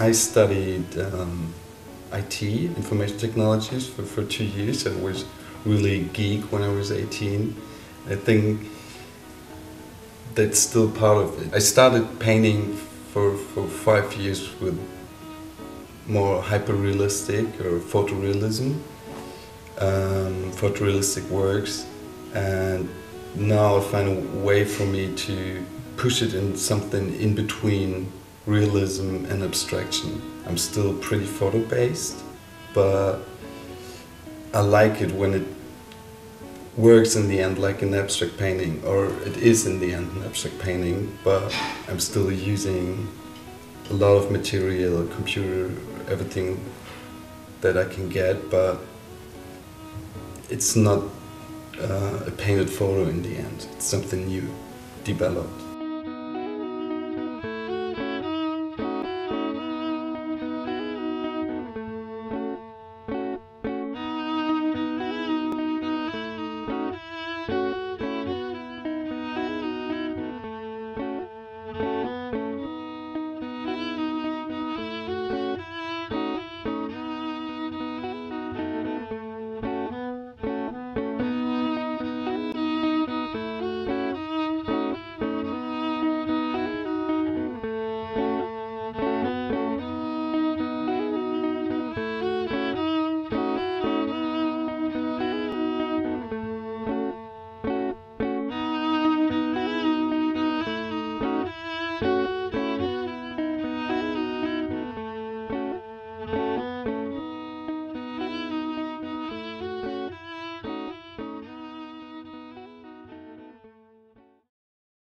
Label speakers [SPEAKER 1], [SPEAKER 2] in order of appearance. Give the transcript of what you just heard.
[SPEAKER 1] I studied um, IT, information technologies, for, for two years. I was really geek when I was 18. I think that's still part of it. I started painting for, for five years with more hyper-realistic or photorealism, um, photorealistic works, and now I find a way for me to push it in something in between realism and abstraction. I'm still pretty photo-based, but I like it when it works in the end like an abstract painting, or it is in the end an abstract painting, but I'm still using a lot of material, computer, everything that I can get, but it's not uh, a painted photo in the end. It's something new, developed.